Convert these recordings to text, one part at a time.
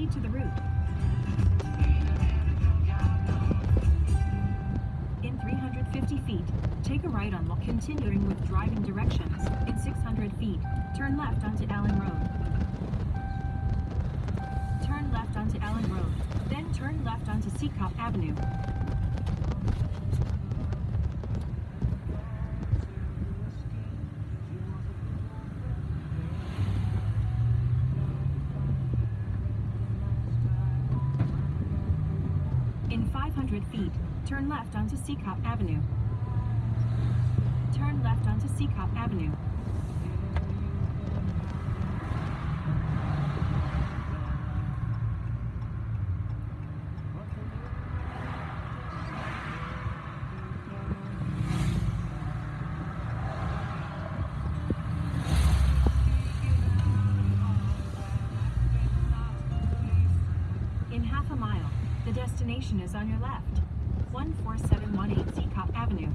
Proceed to the route. In 350 feet, take a right on Lo- continuing with driving directions. In 600 feet, turn left onto Allen Road. Turn left onto Allen Road, then turn left onto Seacop Avenue. In 500 feet, turn left onto Seacop Avenue. Turn left onto Seacop Avenue. In half a mile, the destination is on your left. 14718 Seacop Avenue.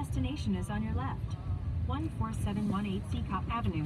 Destination is on your left. 14718 Seacop Avenue.